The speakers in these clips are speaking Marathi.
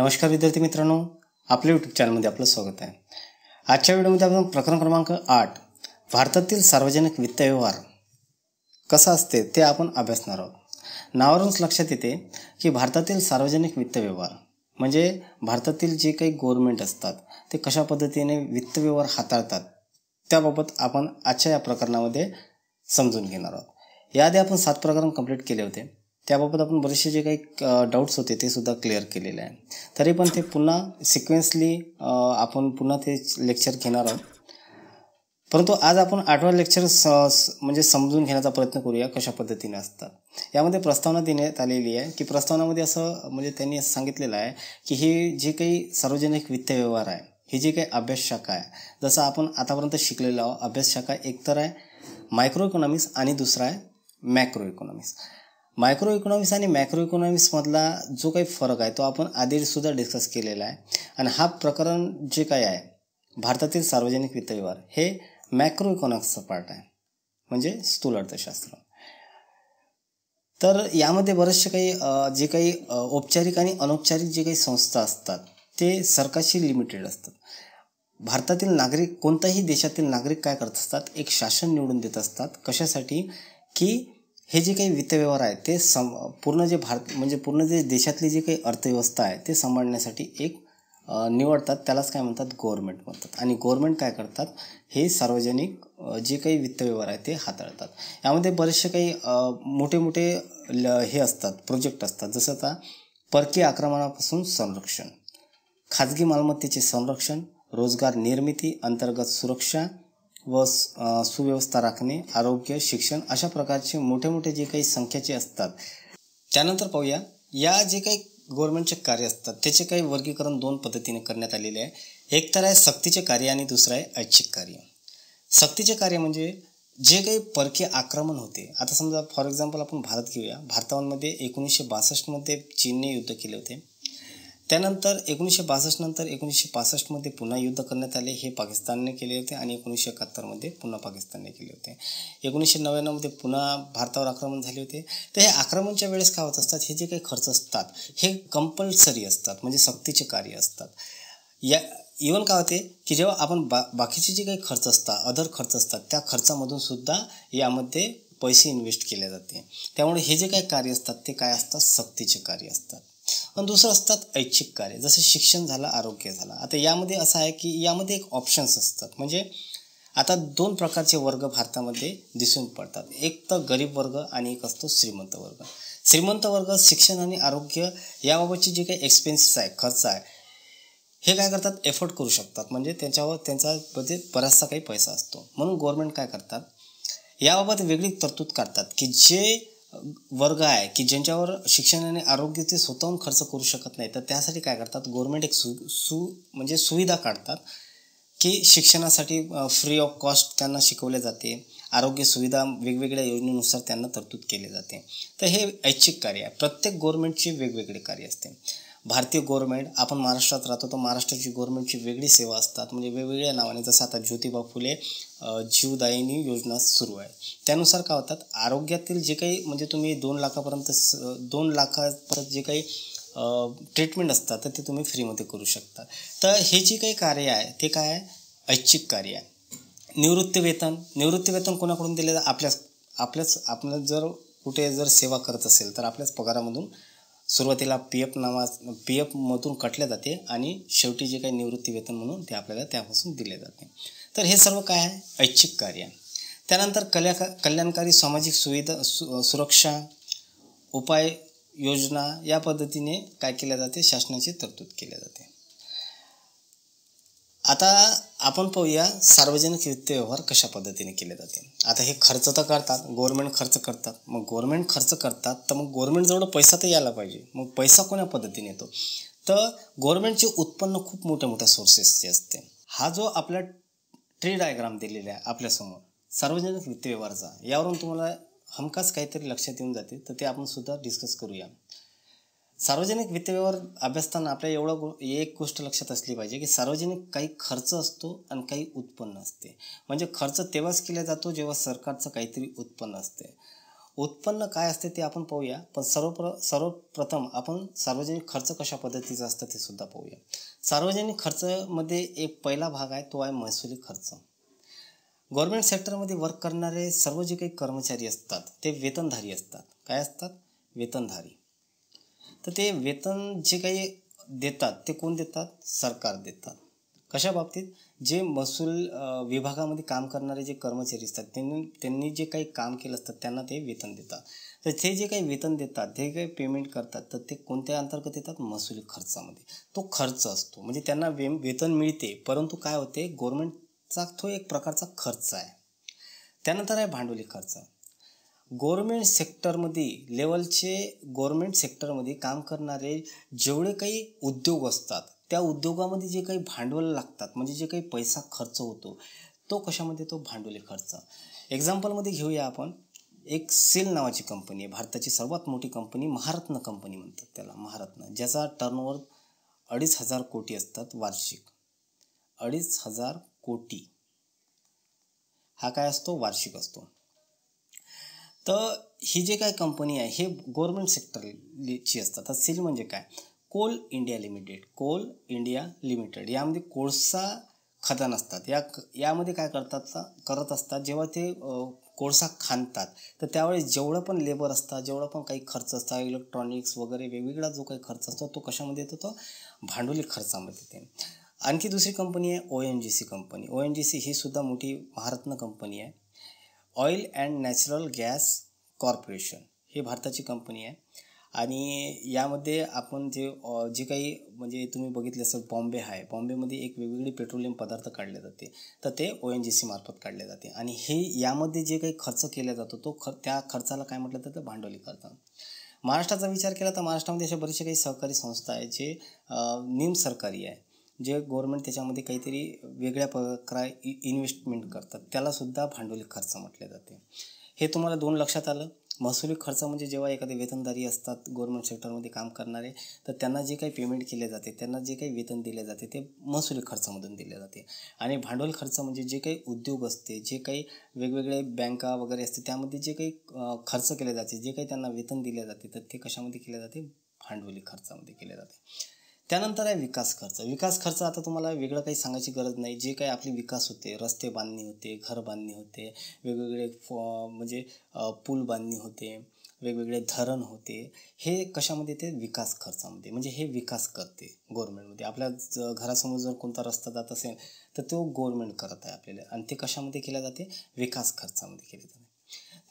नमस्कार विद्यार्थी मित्रांनो आपल्या यूट्यूब चॅनलमध्ये आपलं स्वागत आहे. आजच्या व्हिडिओमध्ये आपण प्रकरण क्रमांक आठ भारतातील सार्वजनिक वित्त व्यवहार कसा असते ते आपण अभ्यासणार आहोत. नावावरूनच लक्षात येते की भारतातील सार्वजनिक वित्त व्यवहार म्हणजे भारतातील जे काही गव्हर्मेंट असतात ते कशा पद्धतीने वित्त व्यवहार हाताळतात त्याबाबत आपण आजच्या या प्रकरणामध्ये समजून घेणार आहोत. याआधी आपण सात प्रकरण कंप्लीट केले होते. त्याबाबत आपण बरेचसे जे काही डाऊट्स होते ते सुद्धा क्लिअर केलेले आहे तरी पण ते पुन्हा सिक्वेन्सली आपण पुन्हा ते लेक्चर घेणार आहोत. परंतु आज आपण आठवा लेक्चर स म्हणजे समजून घेण्याचा प्रयत्न करूया कशा पद्धतीने असतात. यामध्ये प्रस्तावना देण्यात आलेली आहे की प्रस्तावनामध्ये असं म्हणजे त्यांनी असं सांगितलेलं आहे की हे जे काही सार्वजनिक वित्त व्यवहार आहे ही जी काही अभ्यास शाखा आहे जसं आपण आतापर्यंत शिकलेलो आहोत अभ्यास शाखा एकतर आहे मायक्रो इकॉनॉमिक्स आणि दुसरा आहे मॅक्रो इकॉनॉमिक्स मायक्रो इकॉनॉमिक्स आणि मॅक्रो इकॉनॉमिक्समधला जो काही फरक आहे तो आपण आधीसुद्धा डिस्कस केलेला आहे. आणि हा प्रकरण जे काही आहे भारतातील सार्वजनिक वित्त व्यवहार हे मॅक्रो इकॉनॉमिक्सचा पार्ट आहे. म्हणजे स्थूल अर्थशास्त्र. तर यामध्ये बरेचसे काही जे काही औपचारिक आणि अनौपचारिक जे काही संस्था असतात ते सरकारशी लिमिटेड असतात. भारतातील नागरिक कोणत्याही देशातील नागरिक काय करत असतात? एक शासन निवडून देत असतात. कशासाठी? की हे जे काही वित्त व्यवहार ते सम पूर्ण जे भारत म्हणजे पूर्ण जे देशातली जी काही अर्थव्यवस्था आहे ते सांभाळण्यासाठी एक निवडतात. त्यालाच काय म्हणतात? गव्हर्मेंट म्हणतात. आणि गव्हर्मेंट काय करतात? हे सार्वजनिक जे काही वित्त व्यवहार आहे ते हाताळतात. यामध्ये बरेचसे काही मोठे मोठे हे असतात प्रोजेक्ट असतात. जसं आता परकीय आक्रमणापासून संरक्षण. खाजगी मालमत्तेचे संरक्षण रोजगार निर्मिती अंतर्गत सुरक्षा व सुव्यवस्था राखणे आरोग्य शिक्षण अशा प्रकारचे मोठे मोठे जे काही संख्येचे असतात. त्यानंतर पाहूया या जे काही गव्हर्नमेंटचे कार्य असतात त्याचे काही वर्गीकरण दोन पद्धतीने करण्यात आलेले आहे. एक तर आहे सक्तीचे कार्य आणि दुसरं आहे ऐच्छिक कार्य. सक्तीचे कार्य म्हणजे जे काही परकीय आक्रमण होते. आता समजा फॉर एक्झाम्पल आपण भारत घेऊया. भारतामध्ये एकोणीसशे बासष्टमध्ये चीनने युद्ध केले होते. त्यानंतर एकोणीसशे बासष्ट नंतर एकोणीसशे पासष्टमध्ये पुन्हा युद्ध करण्यात आले. हे पाकिस्तानने केले होते आणि एकोणीसशे एकाहत्तरमध्ये पुन्हा पाकिस्तानने केले होते. एकोणीसशे नव्याण्णवमध्ये पुन्हा भारतावर आक्रमण झाले होते. तर हे आक्रमणच्या वेळेस काय होत असतात? हे जे काही खर्च असतात हे कंपल्सरी असतात म्हणजे सक्तीचे कार्य असतात. या इवन काय होते की जेव्हा आपण बा बाकीचे जे काही खर्च असतात अदर खर्च असतात त्या खर्चामधून सुद्धा यामध्ये पैसे इन्व्हेस्ट केले जाते. त्यामुळे हे जे काही कार्य असतात ते काय असतात? सक्तीचे कार्य असतात. आणि दुसरं असतात ऐच्छिक कार्य. जसं शिक्षण झालं आरोग्य झालं. आता यामध्ये असं आहे की यामध्ये एक ऑप्शन्स असतात. म्हणजे आता दोन प्रकारचे वर्ग भारतामध्ये दिसून पडतात. एक तर गरीब वर्ग आणि एक असतो श्रीमंत वर्ग. श्रीमंत वर्ग शिक्षण आणि आरोग्य याबाबतचे जे काही एक्सपेन्सेस आहे खर्च आहे हे काय करतात? एफोर्ड करू शकतात. म्हणजे त्यांच्यावर त्यांचा म्हणजे बराचसा काही पैसा असतो. म्हणून गव्हर्मेंट काय करतात? याबाबत वेगळी तरतूद काढतात की जे वर्ग आहे की ज्यांच्यावर शिक्षण आणि आरोग्य ते स्वतःहून खर्च करू शकत नाही तर त्यासाठी काय करतात? गव्हर्मेंट एक सु सु म्हणजे सुविधा काढतात की शिक्षणासाठी फ्री ऑफ कॉस्ट त्यांना शिकवले जाते. आरोग्य सुविधा वेगवेगळ्या योजनेनुसार त्यांना तरतूद केले जाते. तर हे ऐच्छिक कार्य आहे. प्रत्येक गव्हर्मेंटचे वेगवेगळे कार्य असते. भारतीय गव्हर्नमेंट आपण महाराष्ट्रात राहतो तर महाराष्ट्राची गव्हर्मेंटची वेगळी सेवा असतात. म्हणजे वेगवेगळ्या नावाने जसं आता ज्योतिबा फुले जीवदायिनी योजना सुरू आहे. त्यानुसार काय होतात? आरोग्यातील जे काही म्हणजे तुम्ही दोन लाखापर्यंत दोन लाखापर्यंत जे काही ट्रीटमेंट असतात तर ते तुम्ही फ्रीमध्ये करू शकता. तर हे जे काही कार्य आहे ते काय आहे? ऐच्छिक कार्य आहे. निवृत्तीवेतन निवृत्तीवेतन कोणाकडून दिले आपल्याच आपल्याच आपण जर कुठे जर सेवा करत असेल तर आपल्याच पगारामधून सुरुवातीला पी एफ नावा पी एफमधून कटले जाते आणि शेवटी जे काही निवृत्ती वेतन म्हणून ते आपल्याला त्यापासून दिले जाते. तर हे सर्व काय आहे? ऐच्छिक कार्य. त्यानंतर कल्या कल्याणकारी सामाजिक सुविधा सु सुरक्षा उपाय योजना या पद्धतीने काय केल्या जाते? शासनाची तरतूद केल्या जाते. आता आपण पाहूया सार्वजनिक वित्त व्यवहार कशा पद्धतीने केले जाते. आता हे खर्च तर करतात गव्हर्नमेंट खर्च करतात. मग गव्हर्मेंट खर्च करतात तर मग गव्हर्मेंटजवळ पैसा तर यायला पाहिजे. मग पैसा कोण्या पद्धतीने येतो? तर गव्हर्मेंटचे उत्पन्न खूप मोठ्या मोठ्या सोर्सेसचे असते. हा जो आपला ट्री डायग्राम दिलेला आहे आपल्यासमोर सार्वजनिक वित्त व्यवहारचा यावरून तुम्हाला हमखास काहीतरी लक्षात येऊन जाते. तर ते आपण सुद्धा डिस्कस करूया. सार्वजनिक वित्त व्यवहार अभ्यासताना आपल्या एवढं एक गोष्ट लक्षात असली पाहिजे की सार्वजनिक काही खर्च असतो आणि काही उत्पन्न असते. म्हणजे खर्च तेव्हाच केला जातो जेव्हा सरकारचं काहीतरी उत्पन्न असते. उत्पन्न काय असते ते आपण पाहूया. पण सर्वप्र सर्वप्रथम आपण सार्वजनिक खर्च कशा पद्धतीचा असतं ते सुद्धा पाहूया. सार्वजनिक खर्चमध्ये एक पहिला भाग आहे तो आहे महसुली खर्च. गव्हर्मेंट सेक्टरमध्ये वर्क करणारे सर्व जे काही कर्मचारी असतात ते वेतनधारी असतात. काय असतात? वेतनधारी. तर ते वेतन जे काही देतात ते कोण देतात? सरकार देतात. कशा बाबतीत? जे महसूल विभागामध्ये काम करणारे जे कर्मचारी असतात त्यांनी त्यांनी जे काही काम केलं असतं त्यांना ते वेतन देतात. तर ते जे काही वेतन देतात ते काही पेमेंट करतात तर ते कोणत्या अंतर्गत येतात? महसुली खर्चामध्ये. तो खर्च असतो. म्हणजे त्यांना वे वेतन मिळते परंतु काय होते? गव्हर्मेंटचा तो एक प्रकारचा खर्च आहे. त्यानंतर आहे भांडवली खर्च. गोरमेंट सेक्टरमध्ये लेवलचे गोरमेंट सेक्टरमध्ये काम करणारे जेवढे काही उद्योग असतात त्या उद्योगामध्ये जे काही भांडवल लागतात म्हणजे जे काही पैसा खर्च होतो तो कशामध्ये? तो भांडवली खर्च. एक्झाम्पलमध्ये घेऊया आपण. एक सेल नावाची कंपनी आहे भारताची सर्वात मोठी कंपनी महारत्न कंपनी म्हणतात त्याला महारत्न. ज्याचा टर्नओव्हर अडीच हजार कोटी असतात वार्षिक. अडीच हजार कोटी. हा काय असतो? वार्षिक असतो. तर ही जे काय कंपनी आहे हे गव्हर्मेंट सेक्टरची असतात. तर सेल म्हणजे काय? Coal India Limited Coal India Limited. यामध्ये कोळसा खदान असतात. या यामध्ये काय करतात करत असतात जेव्हा ते कोळसा खांदतात तर त्यावेळेस जेवढं पण लेबर असतात जेवढं पण काही खर्च असतात इलेक्ट्रॉनिक्स वगैरे वेगवेगळा जो काही खर्च असतो तो कशामध्ये येतो? तो भांडवली खर्चामध्ये येते. आणखी दुसरी कंपनी आहे O N G C company O N G C ही सुद्धा मोठी भारतनं कंपनी आहे. Oil and natural gas corporation हे भारताची कंपनी आहे. आणि यामध्ये आपण जे जे काही म्हणजे तुम्ही बघितले असेल बॉम्बे आहे. बॉम्बेमध्ये एक वेगवेगळे पेट्रोलियम पदार्थ काढले जाते. तर ते ओ एन जी सी मार्फत काढले जाते. आणि हे यामध्ये जे काही खर्च केला जातो तो ख त्या खर्चाला काय म्हटलं जातं? भांडवली खर्च. महाराष्ट्राचा विचार केला तर महाराष्ट्रामध्ये अशा बरेचसे काही सहकारी संस्था आहेत जे निम सरकारी आहे. जे गव्हर्नमेंट त्याच्यामध्ये काहीतरी वेगळ्या प्रकारे इन्व्हेस्टमेंट करतात त्यालासुद्धा भांडवली खर्च म्हटले जाते. हे तुम्हाला दोन लक्षात आलं. महसुली खर्च म्हणजे जेव्हा एखादे वेतनदारी असतात गव्हर्मेंट सेक्टरमध्ये काम करणारे तर त्यांना जे काही पेमेंट केले जाते त्यांना जे काही वेतन दिले जाते ते महसुली खर्चामधून दिले जाते. आणि भांडवल खर्च म्हणजे जे काही उद्योग असते जे काही वेगवेगळे बँका वगैरे असते त्यामध्ये जे काही खर्च केले जाते जे काही त्यांना वेतन दिले जाते तर ते कशामध्ये केले जाते? भांडवली खर्चामध्ये केले जाते. त्यानंतर आहे विकास खर्च. विकास खर्च आता तुम्हाला वेगळं काही सांगायची गरज नाही. जे काही आपले विकास होते रस्ते बांधणी होते घर बांधणी होते वेगवेगळे म्हणजे पूल बांधणी होते वेगवेगळे धरण होते हे कशामध्ये ते विकास खर्चामध्ये. म्हणजे हे विकास करते गोरमेंटमध्ये आपल्या ज घरासमोर जर कोणता रस्ता जात असेल तर तो गोरमेंट करत आहे आपल्याला. आणि ते कशामध्ये केल्या जाते? विकास खर्चामध्ये केले जाते.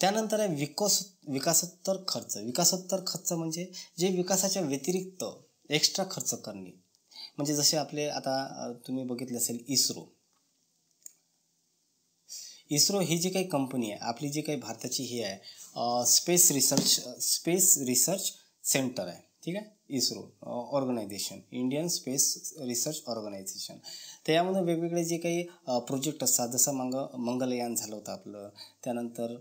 त्यानंतर आहे विकास विकासोत्तर खर्च. विकासोत्तर खर्च म्हणजे जे विकासाच्या व्यतिरिक्त एक्स्ट्रा खर्च करणे. म्हणजे जसे आपले आता तुम्ही बघितले असेल इस्रो. इस्रो ही जी काही कंपनी आहे आपली जी काही भारताची ही आहे space research space research centre आहे. ठीक आहे? ISRO organisation Indian space research organisation. तर यामध्ये वेगवेगळे जे काही प्रोजेक्ट असतात जसं मंग मंगलयान झालं होतं आपलं त्यानंतर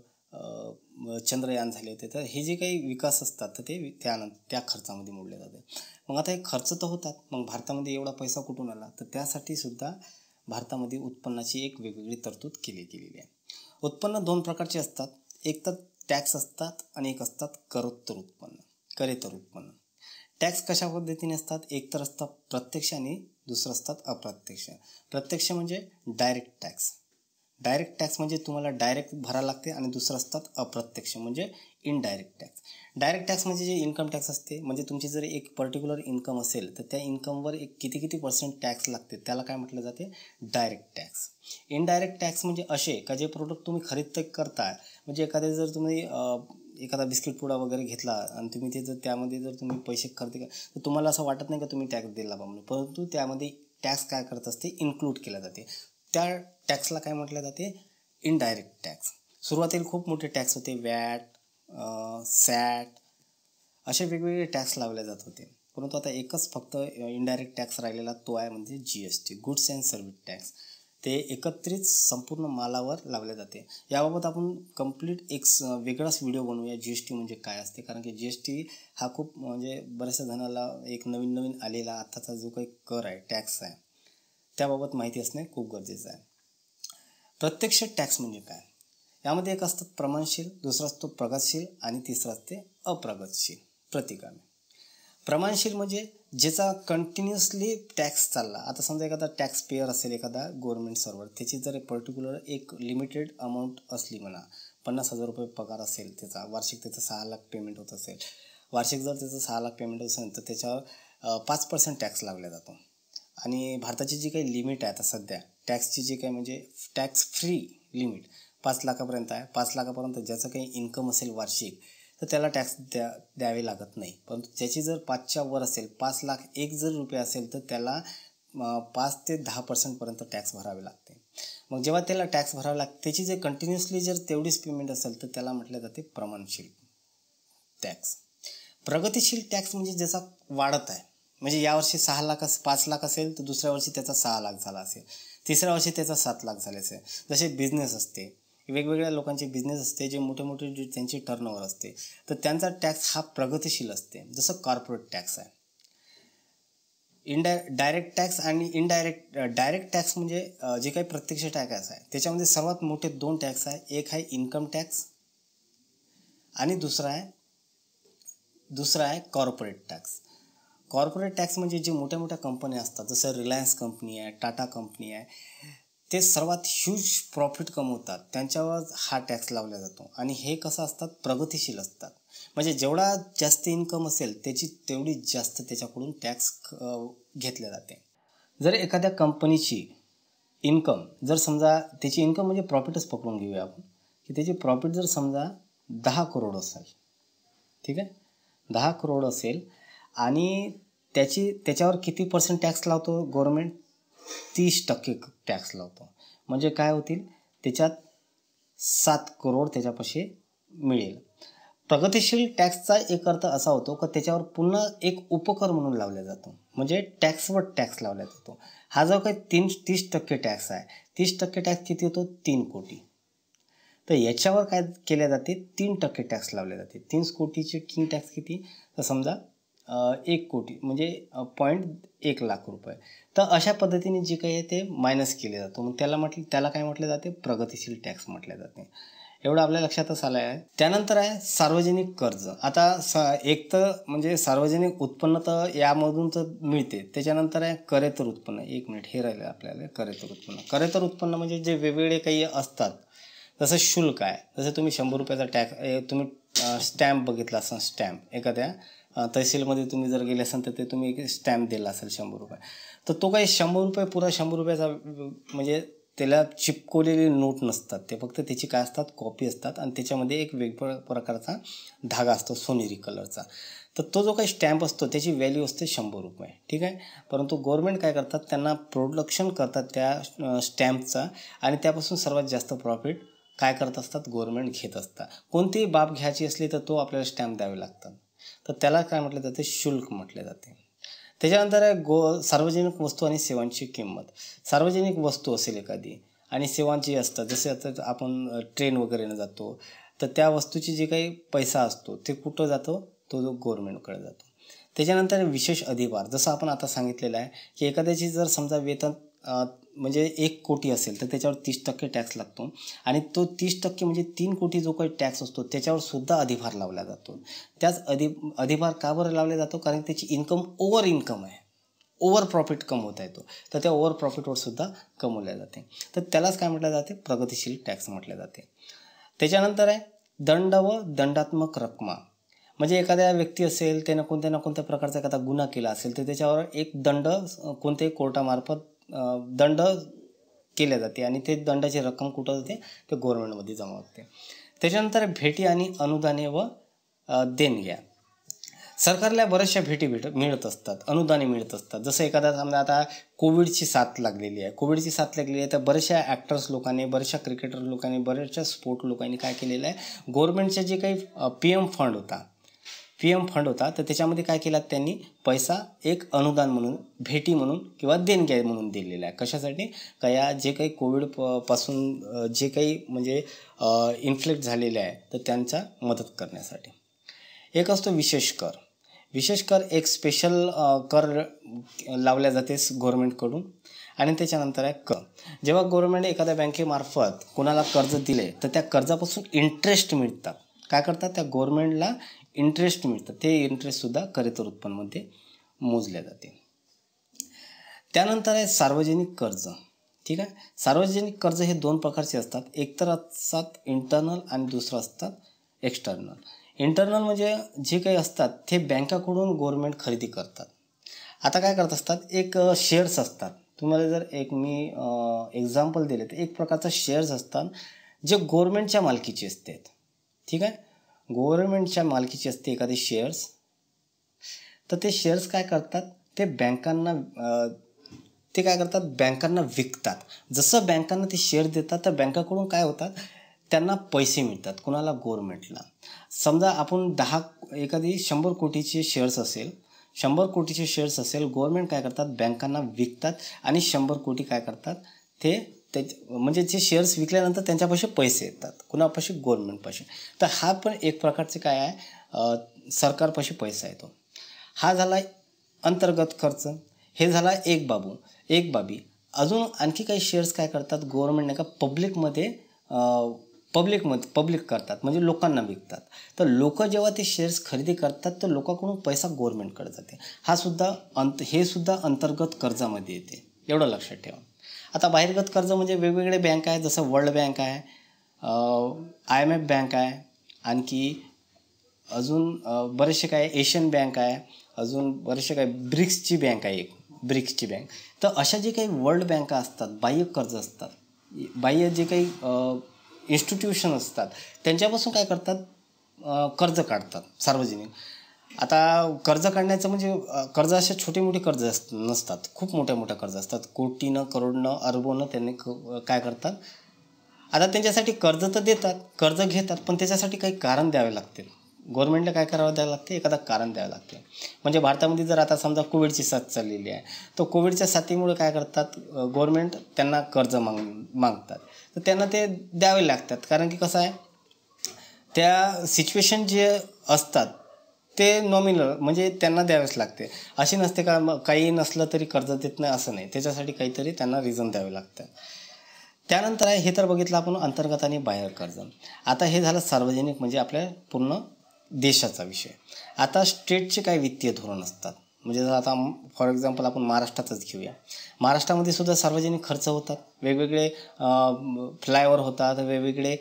चंद्रयान झाले होते. तर हे जे काही विकास असतात तर ते त्यानंतर त्या खर्चामध्ये मोडले जाते. मग आता हे खर्च तर होतात. मग भारतामध्ये एवढा पैसा कुठून आला? तर त्यासाठी सुद्धा भारतामध्ये उत्पन्नाची एक वेगवेगळी तरतूद केली गेलेली आहे. उत्पन्न दोन प्रकारचे असतात. एक तर टॅक्स असतात आणि एक असतात करोत्तर उत्पन्न करेतर उत्पन्न. टॅक्स कशा पद्धतीने असतात? एक तर असतात प्रत्यक्ष आणि दुसरं असतात अप्रत्यक्ष. प्रत्यक्ष म्हणजे डायरेक्ट टॅक्स. डायरेक्ट टॅक्स म्हणजे तुम्हाला डायरेक्ट भरावं लागते आणि दुसरं असतात अप्रत्यक्ष. म्हणजे इनडायरेक्ट टॅक्स डायरेक्ट टॅक्स म्हणजे जे इन्कम टॅक्स असते म्हणजे तुमची जर एक पर्टिक्युलर इन्कम असेल तर त्या इन्कमवर एक किती किती पर्सेंट टॅक्स लागते त्याला काय म्हटलं जाते? डायरेक्ट टॅक्स इनडायरेक्ट टॅक्स म्हणजे असे का जे प्रोडक्ट तुम्ही खरेदी करताय म्हणजे एखादे जर तुम्ही एखादा बिस्किट पुडा वगैरे घेतला आणि तुम्ही ते जर त्यामध्ये जर तुम्ही पैसे खरेदी तर तुम्हाला असं वाटत नाही का तुम्ही टॅक्स दिला बा म्हणून? परंतु त्यामध्ये टॅक्स काय करत असते? इन्क्लूड केला जाते. त्या टॅक्सला काय म्हटलं जाते? इनडायरेक्ट टॅक्स सुरुवातीला खूप मोठे टॅक्स होते. वॅट सॅट असे वेगवेगळे टॅक्स लावले जात होते. परंतु आता एकच फक्त इनडायरेक्ट टॅक्स राहिलेला तो आहे म्हणजे G S T goods and service tax ते एकत्रित संपूर्ण मालावर लावले जाते. याबाबत आपण कंप्लीट एक वेगळाच व्हिडिओ बनवूया. जी एस टी म्हणजे काय असते? कारण की जी एस टी हा खूप म्हणजे बऱ्याचशा जणाला एक नवीन नवीन आलेला आत्ताचा जो काही कर आहे टॅक्स आहे त्याबाबत माहिती असणे खूप गरजेचं आहे. प्रत्यक्ष टॅक्स म्हणजे काय? यामध्ये एक असतं प्रमाणशील दुसरा असतो प्रगतशील आणि तिसरा असते अप्रगतशील प्रतिकामी प्रमाणशील म्हणजे ज्याचा कंटिन्युअसली टॅक्स चालला. आता समजा एखादा टॅक्स पेअर असेल एखादा गव्हर्नमेंट सर्वर त्याची जर पर्टिक्युलर एक लिमिटेड अमाऊंट असली म्हणा पन्नास हजार रुपये पगार असेल त्याचा वार्षिक त्याचं सहा लाख पेमेंट होत असेल. वार्षिक जर त्याचं सहा लाख पेमेंट असेल तर त्याच्यावर पाच पर्सेंट टॅक्स लावला जातो. आणि भारताची जी काही लिमिट आहे आता सध्या टॅक्सची जी काही म्हणजे टॅक्स फ्री लिमिट पाच लाखापर्यंत आहे. पाच लाखापर्यंत ज्याचं काही इन्कम असेल वार्षिक तर त्याला टॅक्स द्या द्यावे लागत नाही. परंतु ज्याची जर पाचच्या वर असेल पाच लाख एक जर रुपये असेल तर त्याला पाच ते दहा पर्सेंटपर्यंत टॅक्स भरावे लागते. मग जेव्हा त्याला टॅक्स भरावा लागते त्याची जे कंटिन्युअसली जर तेवढीच पेमेंट असेल तर त्याला म्हटलं जाते प्रमाणशील टॅक्स प्रगतीशील टॅक्स म्हणजे ज्याचा वाढत आहे म्हणजे यावर्षी सहा लाख पाच लाख असेल तर दुसऱ्या वर्षी त्याचा सहा लाख झाला असेल. तिसऱ्या वर्षी त्याचा सात लाख झाले असेल. जसे बिझनेस असते वेगवेगळ्या लोकांचे बिझनेस असते जे मोठे मोठे जे त्यांचे टर्नओव्हर असते. तर त्यांचा टॅक्स हा प्रगतिशील असते जसं कॉर्पोरेट टॅक्स आहे. इंडाय डायरेक्ट टॅक्स आणि इनडायरेक्ट डायरेक्ट टॅक्स म्हणजे जे काही प्रत्यक्ष टॅक्स आहे त्याच्यामध्ये सर्वात मोठे दोन टॅक्स आहे. एक आहे इन्कम टॅक्स आणि दुसरा आहे दुसरा आहे कॉर्पोरेट टॅक्स कॉर्पोरेट टॅक्स म्हणजे जे मोठ्या मोठ्या कंपन्या असतात जसं रिलायन्स कंपनी आहे टाटा कंपनी आहे ते सर्वात ह्यूज प्रॉफिट कमवतात. त्यांच्यावर हा टॅक्स लावला जातो. आणि हे कसं असतात? प्रगतिशील असतात. म्हणजे जेवढा जास्त इन्कम असेल त्याची तेवढी जास्त त्याच्याकडून टॅक्स घेतले जाते. जर एखाद्या कंपनीची इन्कम जर समजा त्याची इन्कम म्हणजे प्रॉफिटच पकडून घेऊया आपण. की त्याची प्रॉफिट जर समजा दहा करोड असेल ठीक आहे? दहा करोड असेल आणि त्याची त्याच्यावर किती पर्सेंट टॅक्स लावतो गव्हर्मेंट तीस टक्के टॅक्स लावतो. म्हणजे काय होतील? त्याच्यात सात करोड त्याच्यापाशी मिळेल. प्रगतिशील टॅक्सचा एक अर्थ असा होतो की त्याच्यावर पुन्हा एक उपकर म्हणून लावला जातो. म्हणजे टॅक्सवर टॅक्स लावला जातो. हा जो काही तीन तीस टक्के टॅक्स आहे तीस टक्के टॅक्स किती होतो तीन कोटी. तर याच्यावर काय केल्या जाते? तीन टक्के टॅक्स लावले जाते. तीन कोटीचे तीन टॅक्स किती? तर समजा एक कोटी म्हणजे पॉईंट एक लाख रुपये. तर अशा पद्धतीने जे काही आहे ते मायनस केले जातो. मग त्याला म्हटलं त्याला काय म्हटले जाते? प्रगतिशील टॅक्स म्हटले जाते. एवढं आपल्या लक्षातच आलं आहे त्यानंतर आहे सार्वजनिक कर्ज. आता स एक तर म्हणजे सार्वजनिक उत्पन्न तर यामधून तर मिळते. त्याच्यानंतर आहे करेतर उत्पन्न. एक मिनिट हे राहिलं आपल्याला करेतर उत्पन्न. करेतर उत्पन्न म्हणजे जे वेगवेगळे काही असतात. जसं शुल्क आहे. जसं तुम्ही शंभर रुपयाचा टॅक्स तुम्ही स्टॅम्प बघितला असं स्टॅम्प एखाद्या तहसीलमध्ये तुम्ही जर गेले असाल तर ते तुम्ही एक स्टॅम्प दिला असेल शंभर रुपये. तर तो काही शंभर रुपये पुरा शंभर रुपयाचा म्हणजे त्याला चिपकवलेले नोट नसतात. ते फक्त त्याची काय असतात कॉपी असतात आणि त्याच्यामध्ये एक वेगवेगळ्या प्रकारचा धागा असतो सोनेरी कलरचा तर तो जो काही स्टॅम्प असतो त्याची व्हॅल्यू असते शंभर रुपये. ठीक आहे? परंतु गव्हर्मेंट काय करतात त्यांना प्रोडक्शन करतात त्या स्टॅम्पचा आणि त्यापासून सर्वात जास्त प्रॉफिट काय करत असतात गव्हर्मेंट घेत असतात. कोणतीही बाब घ्यायची असली तर तो आपल्याला स्टॅम्प द्यावे लागतात. तर त्याला काय म्हटलं जाते? शुल्क म्हटले जाते. त्याच्यानंतर आहे गो सार्वजनिक वस्तू आणि सेवांची किंमत. सार्वजनिक वस्तू असेल एखादी आणि सेवांची असतात जसे आता आपण ट्रेन वगैरेनं जातो तर त्या वस्तूची जे काही पैसा असतो ते कुठं जातो? तो जो गव्हर्मेंटकडे जातो. त्याच्यानंतर विशेष अधिभार जसं आपण आता सांगितलेलं आहे की एखाद्याची जर समजा वेतन म्हणजे एक कोटी असेल तर त्याच्यावर तीस टक्के टॅक्स लागतो. आणि तो तीस टक्के म्हणजे तीन कोटी जो काही टॅक्स असतो त्याच्यावर सुद्धा अधिभार लावला जातो. त्याच अधि अधिभार का बरं लावला जातो? कारण त्याची इन्कम ओव्हर इन्कम आहे. ओव्हर प्रॉफिट कमवता येतो. तर त्या ओव्हर प्रॉफिटवर सुद्धा कमवल्या जाते. तर त्यालाच काय म्हटलं जाते? प्रगतिशील टॅक्स म्हटले जाते. त्याच्यानंतर आहे दंड व दंडात्मक रक्कमा म्हणजे एखाद्या व्यक्ती असेल त्यानं कोणत्या ना कोणत्या प्रकारचा एखादा गुन्हा केला असेल तर त्याच्यावर एक दंड कोणत्याही कोर्टामार्फत दंड केल्या जाते आणि ते दंडाची रक्कम कुठं जाते? ते गव्हर्नमेंटमध्ये जमा होते. त्याच्यानंतर भेटी आणि अनुदाने व देणग्या. सरकारला बऱ्याचशा भेटी भेट मिळत असतात अनुदाने मिळत असतात. जसं एखादा समजा आता कोविडची साथ लागलेली आहे. कोविडची साथ लागलेली आहे तर बऱ्याचशा ॲक्टर्स लोकांनी बऱ्याचशा क्रिकेटर लोकांनी बऱ्याचशा स्पोर्ट लोकांनी काय केलेलं आहे? गव्हर्नमेंटचा जे काही पी एम फंड होता पी एम फंड होता तर त्याच्यामध्ये काय केलं त्यांनी पैसा एक अनुदान म्हणून भेटी म्हणून किंवा देणग्या म्हणून दिलेला आहे. कशासाठी? का या जे काही कोविडपासून जे काही म्हणजे इन्फ्लेक्ट झालेले आहे तर त्यांचा मदत करण्यासाठी. एक असतो विशेष कर. विशेष कर एक स्पेशल कर लावल्या जाते गव्हर्मेंटकडून आणि त्याच्यानंतर आहे क जेव्हा गव्हर्मेंट एखाद्या बँकेमार्फत कोणाला कर्ज दिले तर त्या कर्जापासून इंटरेस्ट मिळतात. काय करतात? त्या गव्हर्मेंटला इंटरेस्ट मिळतं. ते इंटरेस्टसुद्धा करेतर उत्पन्नमध्ये मोजल्या जाते. त्यानंतर आहे सार्वजनिक कर्ज. ठीक आहे? सार्वजनिक कर्ज हे दोन प्रकारचे असतात. एक तर असतात इंटरनल आणि दुसरं असतात एक्सटर्नल इंटरनल म्हणजे जे काही असतात ते बँकाकडून गव्हर्मेंट खरेदी करतात. आता काय करत असतात? एक शेअर्स असतात. तुम्हाला जर एक मी एक्झाम्पल दिले तर एक प्रकारचा शेअर्स असतात जे गव्हर्मेंटच्या मालकीचे असतात. ठीक आहे? गव्हर्मेंटच्या मालकीचे असते एखादे शेअर्स तर ते शेअर्स काय करतात? ते बँकांना ते काय करतात? बँकांना विकतात. जसं बँकांना ते शेअर देतात तर बँकाकडून काय होतात? त्यांना पैसे मिळतात कुणाला? गव्हर्मेंटला समजा आपण दहा एखादी शंभर कोटीचे शेअर्स असेल शंभर कोटीचे शेअर्स असेल गव्हर्मेंट काय करतात? बँकांना विकतात आणि शंभर कोटी काय करतात? ते त्या म्हणजे जे शेअर्स विकल्यानंतर त्यांच्यापाशी पैसे येतात. कुणापाशी? गव्हर्मेंटपाशी तर हा पण एक प्रकारचे काय आहे? सरकारपाशी पैसा येतो. हा झाला अंतर्गत खर्च. हे झाला एक बाबू. एक बाबी. अजून आणखी काही शेअर्स काय करतात? गव्हर्नमेंटने का पब्लिकमध्ये पब्लिकमध्ये पब्लिक करतात. म्हणजे लोकांना विकतात. तर लोक जेव्हा ते शेअर्स खरेदी करतात तर लोकांकडून पैसा गव्हर्मेंटकडे जाते. हा सुद्धा अंत हे सुद्धा अंतर्गत कर्जामध्ये येते. एवढं लक्षात ठेवा. आता बाहेरगत कर्ज म्हणजे वेगवेगळे बँक आहे जसं वर्ल्ड बँक आहे आय एम एफ बँक आहे आणखी अजून बरेचसे काय एशियन बँक आहे अजून बरेचसे काय ब्रिक्सची बँक आहे एक ब्रिक्सची बँक. तर अशा जे काही वर्ल्ड बँका असतात बाह्य कर्ज असतात बाह्य जे काही इन्स्टिट्यूशन असतात त्यांच्यापासून काय करतात? कर्ज काढतात सार्वजनिक. आता कर्ज काढण्याचं म्हणजे कर्ज असे छोटे मोठे कर्ज अस नसतात. खूप मोठ्या मोठ्या कर्ज असतात. कोटीनं करोडनं अरबोनं त्यांनी काय करतात? आता त्यांच्यासाठी कर्ज तर देतात कर्ज घेतात पण त्याच्यासाठी काही कारण द्यावे लागते गव्हर्नमेंटला काय करावं द्यावं लागते? एखादा कारण द्यावं लागते. म्हणजे भारतामध्ये जर आता समजा कोविडची साथ चाललेली आहे तर कोविडच्या साथीमुळे काय करतात? गव्हर्नमेंट त्यांना कर्ज माग मागतात. तर त्यांना ते द्यावे लागतात. कारण की कसं आहे त्या सिच्युएशन जे असतात ते नॉमिनल म्हणजे त्यांना द्यावेच लागते. अशी नसते का काही नसलं तरी कर्ज देत नाही असं नाही. त्याच्यासाठी काहीतरी त्यांना रिझन द्यावे लागतं. त्यानंतर आहे हे तर बघितलं आपण अंतर्गत आणि बाहेर कर्ज. आता हे झालं सार्वजनिक म्हणजे आपल्या पूर्ण देशाचा विषय. आता स्टेटचे काय वित्तीय धोरण असतात. म्हणजे जर आता फॉर एक्झाम्पल आपण महाराष्ट्रातच घेऊया. महाराष्ट्रामध्ये सुद्धा सार्वजनिक खर्च होतात. वेगवेगळे फ्लायओव्हर होतात वेगवेगळे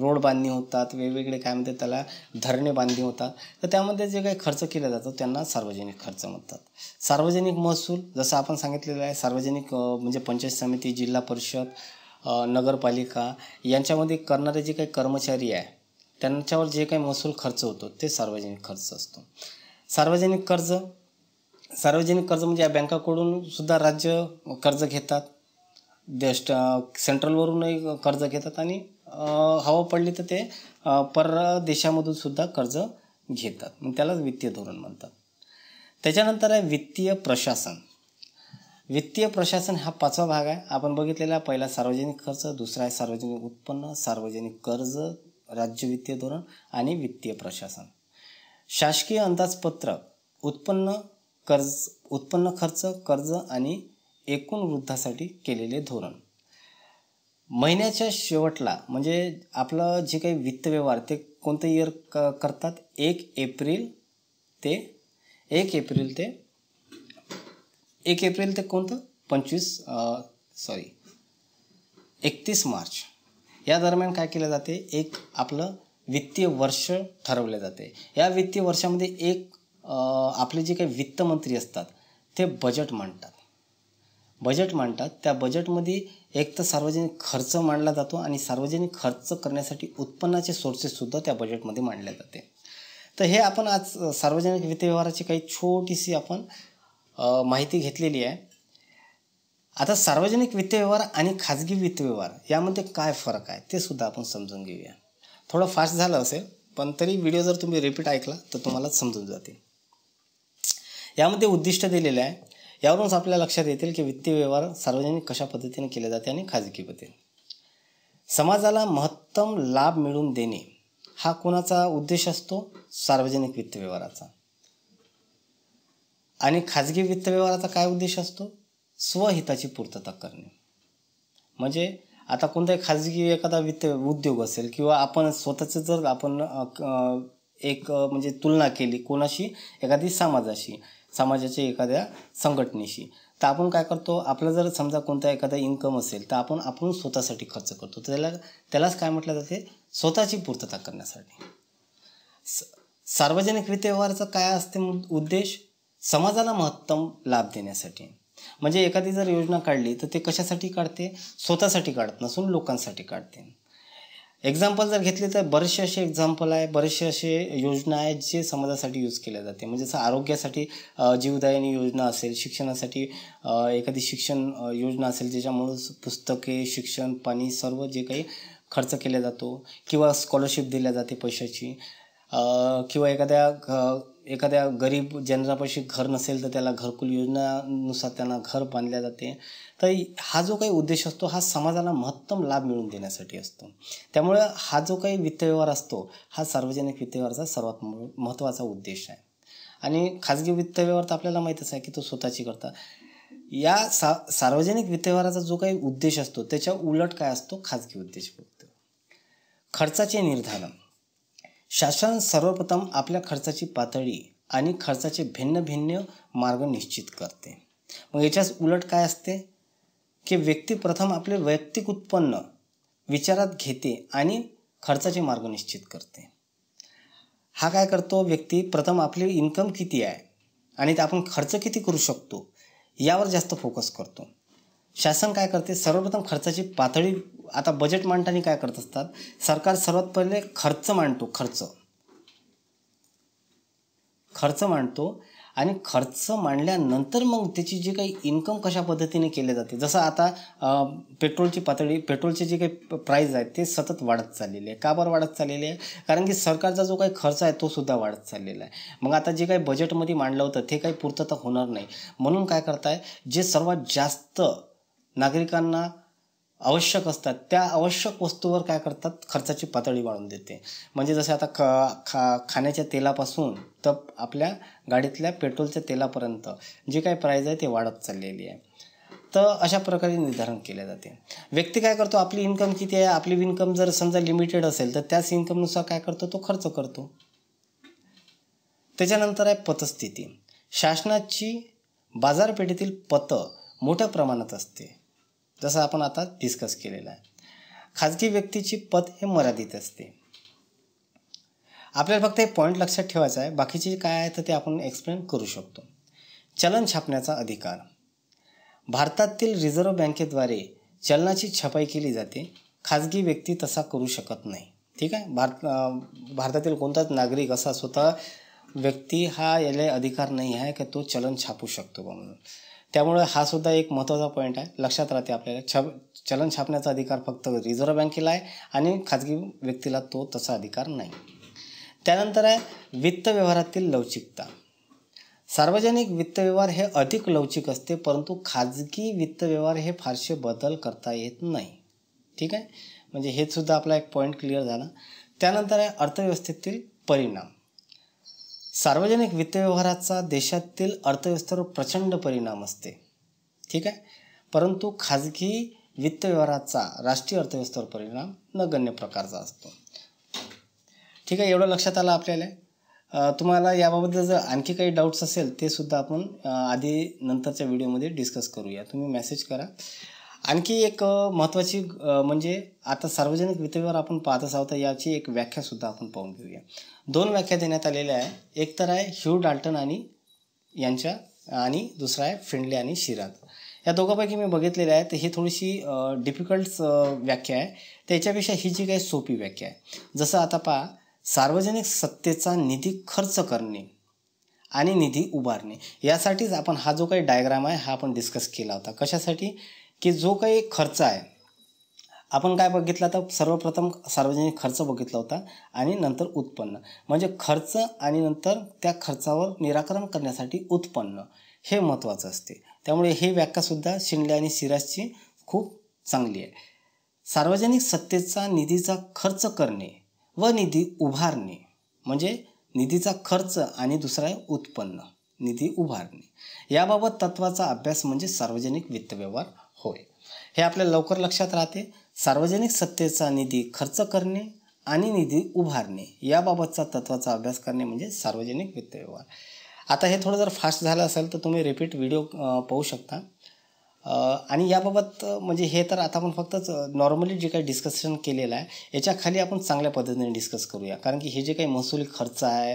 रोड बांधणी होतात वेगवेगळे काय म्हणतात त्याला धरणे बांधणी होतात. तर त्यामध्ये जे काही खर्च केला जातो त्यांना सार्वजनिक खर्च म्हणतात. सार्वजनिक महसूल जसं आपण सांगितलेलं आहे सार्वजनिक म्हणजे पंचायत समिती जिल्हा परिषद नगरपालिका यांच्यामध्ये करणारे जे काही कर्मचारी आहे त्यांच्यावर जे काही महसूल खर्च होतो ते सार्वजनिक खर्च असतो. सार्वजनिक कर्ज सार्वजनिक कर्ज म्हणजे या बँकाकडून सुद्धा राज्य कर्ज घेतात. देश सेंट्रलवरूनही कर्ज घेतात आणि हवा पडली तर ते परदेशामधून सुद्धा कर्ज घेतात. मग त्यालाच वित्तीय धोरण म्हणतात. त्याच्यानंतर आहे वित्तीय प्रशासन. वित्तीय प्रशासन हा पाचवा भाग आहे. आपण बघितलेला पहिला सार्वजनिक खर्च दुसरा आहे सार्वजनिक उत्पन्न सार्वजनिक कर्ज राज्य वित्तीय धोरण आणि वित्तीय प्रशासन. शासकीय अंदाजपत्रक उत्पन्न कर्ज उत्पन्न खर्च कर्ज आणि एकूण वृद्धासाठी केलेले धोरण. महिन्याच्या शेवटला म्हणजे आपलं जे काही वित्त व्यवहार ते कोणतं इयर क करतात? एक एप्रिल ते एक एप्रिल ते एक एप्रिल ते कोणतं? पंचवीस सॉरी एकतीस मार्च. या दरम्यान काय केलं जाते? एक आपलं वित्तीय वर्ष ठरवले जाते. या वित्तीय वर्षामध्ये एक आपले जे काही वित्तमंत्री असतात ते बजेट मांडतात. बजेट मांडतात. त्या बजेटमध्ये एक तर सार्वजनिक खर्च मांडला जातो आणि सार्वजनिक खर्च करण्यासाठी उत्पन्नाचे सोर्सेससुद्धा त्या बजेटमध्ये मांडले जाते. तर हे आपण आज सार्वजनिक वित्त व्यवहाराची काही छोटीशी आपण माहिती घेतलेली आहे. आता सार्वजनिक वित्त व्यवहार आणि खाजगी वित्त व्यवहार यामध्ये काय फरक आहे ते सुद्धा आपण समजून घेऊया. थोडं फास्ट झालं असेल पण तरी व्हिडिओ जर तुम्ही रिपीट ऐकला तर तुम्हाला समजून जातील. यामध्ये उद्दिष्ट दिलेलं आहे. यावरूनच आपल्या लक्षात येतील की वित्तीय व्यवहार सार्वजनिक कशा पद्धतीने केले जाते आणि खाजगी पद्धतीने. समाजाला महत्तम लाभ मिळवून देणे हा कोणाचा उद्देश असतो? सार्वजनिक वित्त व्यवहाराचा. आणि खाजगी वित्त व्यवहाराचा काय उद्देश असतो? स्वहिताची पूर्तता करणे. म्हणजे आता कोणताही खाजगी एखादा वित्त उद्योग असेल किंवा आपण स्वतःचं जर आपण एक म्हणजे तुलना केली कोणाशी? एखादी समाजाशी समाजाच्या एखाद्या संघटनेशी. तर आपण काय करतो? आपलं जर समजा कोणता एखादा इन्कम असेल तर आपण आपण स्वतःसाठी खर्च करतो. तर त्याला त्यालाच काय म्हटलं जाते? स्वतःची पूर्तता करण्यासाठी. सार्वजनिक वित्त व्यवहाराचा काय असते उद्देश? समाजाला महत्तम लाभ देण्यासाठी. म्हणजे एखादी जर योजना काढली तर ते कशासाठी काढते? स्वतःसाठी काढत नसून लोकांसाठी काढते. एक्झाम्पल जर घेतले तर बरेचसे असे एक्झाम्पल आहे बरेचसे असे योजना आहेत जे समाजासाठी यूज केल्या जाते. म्हणजे जसं आरोग्यासाठी जीवदायिनी योजना असेल शिक्षणासाठी एखादी शिक्षण योजना असेल ज्याच्यामुळं पुस्तके शिक्षण पाणी सर्व जे काही खर्च केला जातो किंवा स्कॉलरशिप दिल्या जाते पैशाची किंवा एखाद्या एखाद्या गरीब जनरापाशी घर नसेल तर त्याला घरकुल योजनानुसार त्यांना घर बांधल्या जाते. तर हा जो काही उद्देश असतो हा समाजाला महत्तम लाभ मिळवून देण्यासाठी असतो. त्यामुळे हा जो काही वित्त व्यवहार असतो हा सार्वजनिक वित्तव्यवहाराचा सर्वात महत्त्वाचा उद्देश आहे. आणि खाजगी वित्त व्यवहार तर आपल्याला माहीतच आहे की तो स्वतःची करता. या सा सार्वजनिक वित्त व्यवहाराचा जो काही उद्देश असतो त्याच्या उलट काय असतो? खाजगी उद्देश खर्चाचे निर्धारण. शासन सर्वप्रथम आपल्या खर्चाची पातळी आणि खर्चाचे भिन्न भिन्न मार्ग निश्चित करते. मग याच्याच उलट काय असते? की व्यक्ती प्रथम आपले वैयक्तिक उत्पन्न विचारात घेते आणि खर्चाचे मार्ग निश्चित करते. हा काय करतो? व्यक्ती प्रथम आपली इन्कम किती आहे आणि ते आपण खर्च किती करू शकतो यावर जास्त फोकस करतो. शासन काय करते? सर्वप्रथम खर्चाची पातळी आता बजेट मांडताना काय करत असतात? सरकार सर्वात पहिले खर्च मांडतो खर्च. खर्च मांडतो आणि खर्च मांडल्यानंतर मग त्याची जी काही इन्कम कशा पद्धतीने केले जाते? जसं आता पेट्रोलची पातळी पेट्रोलचे जे काही प्राईज आहेत ते सतत वाढत चाललेले आहे. का बरं वाढत चाललेले आहे? कारण की सरकारचा जो काही खर्च आहे तो सुद्धा वाढत चाललेला आहे. मग आता जे काही बजेटमध्ये मांडलं होतं ते काही पूर्तता होणार नाही. म्हणून काय करताय? जे सर्वात जास्त नागरिकांना आवश्यक असतात. त्या आवश्यक वस्तूवर काय करतात? खर्चाची पातळी वाढून देते. म्हणजे जसे आता ख खा खाण्याच्या तेलापासून तर आपल्या गाडीतल्या पेट्रोलच्या तेलापर्यंत जे काही प्राईज आहे ते वाढत चाललेली आहे. तर अशा प्रकारे निर्धारण केले जाते. व्यक्ती काय करतो? आपली इन्कम किती आहे? आपली इन्कम जर समजा लिमिटेड असेल तर त्याच इन्कमनुसार काय करतो? तो खर्च करतो. त्याच्यानंतर आहे पतस्थिती. शासनाची बाजारपेठेतील पतं मोठ्या प्रमाणात असते. जसं आपण आता डिस्कस केलेलं आहे. खाजगी व्यक्तीची पद हे मर्यादित असते. आपल्याला फक्त एक पॉईंट लक्षात ठेवायचा आहे. बाकीचे काय आहे तर ते आपण एक्सप्लेन करू शकतो. चलन छापण्याचा अधिकार. भारतातील रिझर्व्ह बँकेद्वारे चलनाची छपाई केली जाते. खाजगी व्यक्ती तसा करू शकत नाही. ठीक आहे? भारत भारतातील कोणताच नागरिक असा स्वतः व्यक्ती हा याला अधिकार नाही आहे की तो चलन छापू शकतो म्हणून. त्यामुळे हा सुद्धा एक महत्त्वाचा पॉईंट आहे. लक्षात राहते आपल्याला. छाप चलन छापण्याचा अधिकार फक्त रिझर्व्ह बँकेला आहे आणि खाजगी व्यक्तीला तो तसा अधिकार नाही. त्यानंतर आहे वित्त व्यवहारातील लवचिकता. सार्वजनिक वित्त व्यवहार हे अधिक लवचिक असते परंतु खाजगी वित्त व्यवहार हे फारसे बदल करता येत नाही. ठीक आहे? म्हणजे हेच सुद्धा आपला एक पॉईंट क्लिअर झाला. त्यानंतर आहे अर्थव्यवस्थेतील परिणाम. सार्वजनिक वित्त व्यवहाराचा देशातील अर्थव्यवस्थेवर प्रचंड परिणाम असते. ठीक आहे? परंतु खाजगी वित्त व्यवहाराचा राष्ट्रीय अर्थव्यवस्थेवर परिणाम नगण्य प्रकारचा असतो. ठीक आहे? एवढं लक्षात आलं आपल्याला? तुम्हाला याबाबत जर आणखी काही डाऊट्स असेल ते सुद्धा आपण आधी नंतरच्या व्हिडिओमध्ये डिस्कस करूया. तुम्ही मेसेज करा. आणखी एक महत्त्वाची म्हणजे आता सार्वजनिक वितव्यावर आपण पाहतच आहोत याची एक व्याख्यासुद्धा आपण पाहून घेऊया. दोन व्याख्या देण्यात आलेल्या आहे एक तर आहे ह्यू डाल्टन आणि यांच्या आणि दुसरा आहे फिंडले आणि शिराद या दोघांपैकी मी बघितलेलं आहे तर ही थोडीशी डिफिकल्ट व्याख्या आहे. त्याच्यापेक्षा ही जी काही सोपी व्याख्या आहे. जसं आता पहा सार्वजनिक सत्तेचा निधी खर्च करणे आणि निधी उभारणे. यासाठीच आपण हा जो काही डायग्राम आहे हा आपण डिस्कस केला होता. कशासाठी? की जो काही खर्च आहे. आपण काय बघितलं तर सर्वप्रथम सार्वजनिक खर्च बघितला होता आणि नंतर उत्पन्न. म्हणजे खर्च आणि नंतर त्या खर्चावर निराकरण करण्यासाठी उत्पन्न हे महत्त्वाचं असते. त्यामुळे ही व्याख्यासुद्धा शिंगले आणि सिराजची खूप चांगली आहे. सार्वजनिक सत्तेचा निधीचा खर्च करणे व निधी उभारणे म्हणजे निधीचा खर्च आणि दुसरा आहे उत्पन्न. निधी उभारणे. याबाबत तत्वाचा अभ्यास म्हणजे सार्वजनिक वित्तव्यवहार होय. हे आपल्या लवकर लक्षात राहते. सार्वजनिक सत्तेचा निधी खर्च करणे आणि निधी उभारणे याबाबतचा तत्वाचा अभ्यास करणे म्हणजे सार्वजनिक वित्तव्यवहार. आता हे थोडं जर फास्ट झालं असेल तर तुम्ही रिपीट व्हिडिओ पाहू शकता. आणि याबाबत म्हणजे हे तर आता आपण फक्तच नॉर्मली जे काही डिस्कशन केलेलं आहे याच्या खाली आपण चांगल्या पद्धतीने डिस्कस करूया. कारण की हे जे काही महसुली खर्च आहे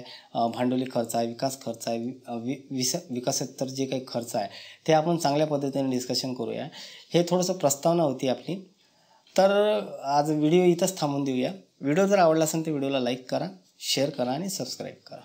भांडवली खर्च आहे विकास खर्च आहे वि विस विकासोत्तर जे काही खर्च आहे ते आपण चांगल्या पद्धतीने डिस्कशन करूया. हे थोडंसं प्रस्तावना होती आपली. तर आज व्हिडिओ इथंच थांबून देऊया. व्हिडिओ जर आवडला असेल तर व्हिडिओला लाईक करा शेअर करा आणि सबस्क्राईब करा.